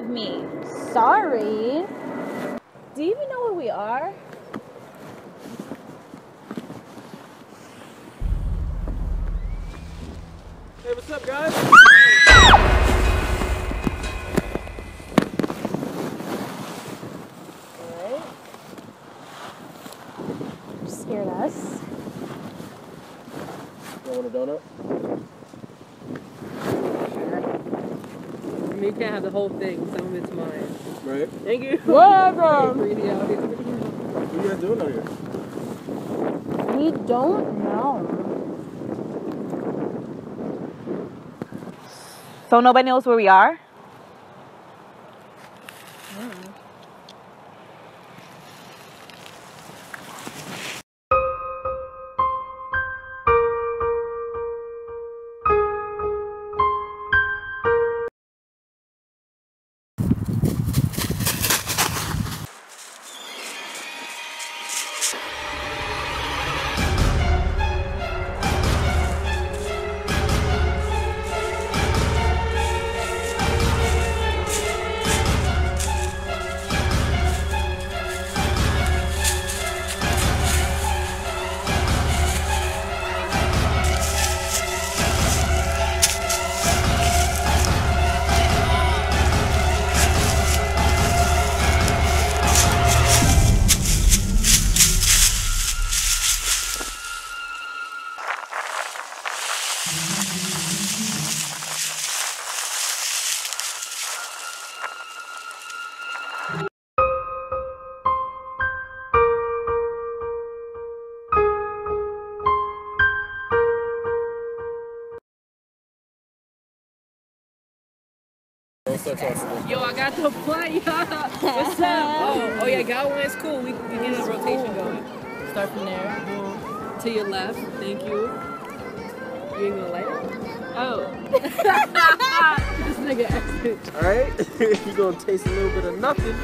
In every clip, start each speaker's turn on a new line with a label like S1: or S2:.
S1: me. Sorry. Do you even know where we are?
S2: Hey, what's up, guys?
S1: Alright. Scared us.
S2: You want a donut?
S3: I mean, you can't have the whole thing. Some of it's mine.
S2: Right.
S3: Thank you.
S1: Whatever.
S3: Greedy out here.
S2: What are you guys doing out here?
S1: We don't know.
S4: So nobody knows where we are?
S3: Yo, I got the play. What's up? Oh, oh yeah, got one. It's cool. We, we get a rotation going. Start from there. Boom. To your left. Thank you. You ain't gonna light it? Oh. this nigga acted.
S2: Alright? you gonna taste a little bit of nothing.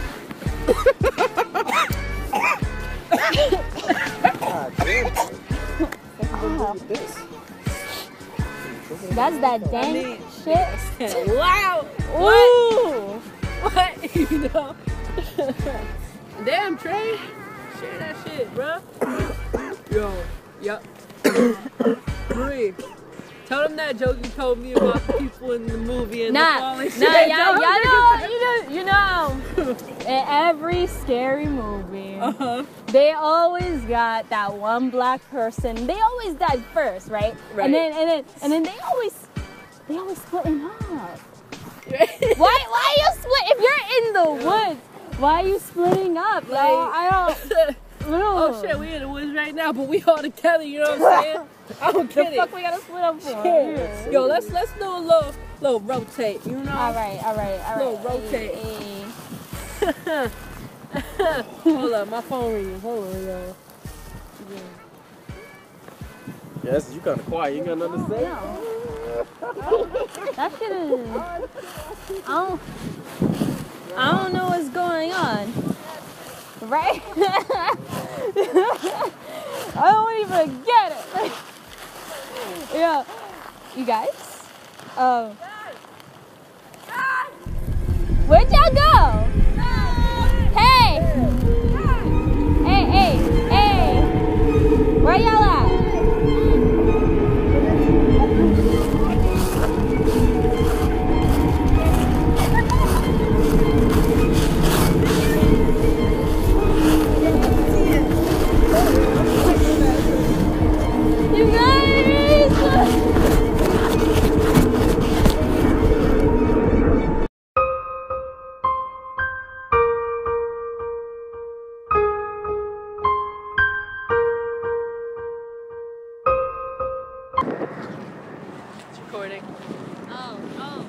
S2: God damn. Look at this.
S1: That's that dang
S3: mean-
S1: shit.
S3: wow.
S1: Ooh.
S3: What? you know? Damn, Trey. Share that shit, bruh. Yo. Yup. Marie. Tell them that joke you told me about the people in the movie and the
S1: Nah,
S3: falling
S1: nah, y'all, y'all know, you know, you know, in every scary movie,
S3: Uh-huh.
S1: they always got that one black person. They always died first, right?
S3: Right.
S1: And then, and then, and then they always, they always splitting up. Why, why are you split? If you're in the woods, why are you splitting up? Like, I don't.
S3: Oh, oh shit, we in the woods right now, but we all together, you know what I'm saying? I don't
S1: The fuck we gotta split up for?
S3: Shit. Yo, let's let's do a little little rotate, you know?
S1: All right, all right, all right.
S3: Little rotate.
S1: Hey, hey.
S3: Hold up, my phone ringing. Hold on, yo.
S2: Yes, you kinda quiet. You got nothing to say?
S1: That shit is. I don't. I don't know what's going on. Right? I don't even get it. yeah. You guys? Um. Where'd y'all go?
S3: Recording.
S1: Oh, oh.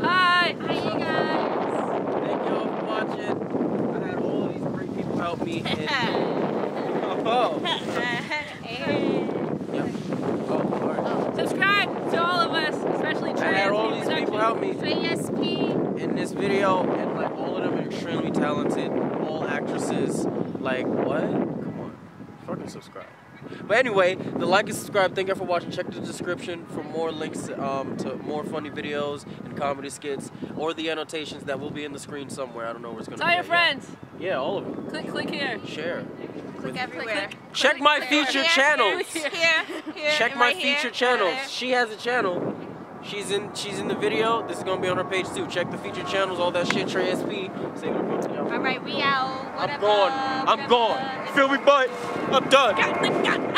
S3: Hi!
S1: Hi, you guys.
S2: Thank y'all for watching. I had all these great people help me. And, oh, yep. Oh, alright. Oh.
S3: Subscribe to all of us, especially
S2: I had all these people help me in this video, and like all of them are extremely talented, all actresses. Like what? Come on, fucking subscribe. But anyway, the like and subscribe. Thank you for watching. Check the description for more links um, to more funny videos and comedy skits, or the annotations that will be in the screen somewhere. I don't know where it's gonna
S3: Tell your friends.
S2: yet. Yeah, all of them.
S3: Click, click here.
S2: Share.
S4: Click everywhere.
S2: Check my featured channels.
S4: Here, here,
S2: Check my
S4: right here,
S2: channels.
S4: there.
S2: She has a channel. She's in. She's in the video. This is gonna be on her page too. Check the featured channels. All that shit. Trey SP. Say what the fuck,
S4: All right, we out.
S2: I'm
S4: Whatever,
S2: gone. I'm
S4: whatever.
S2: gone. Feel me, bud. I'm done.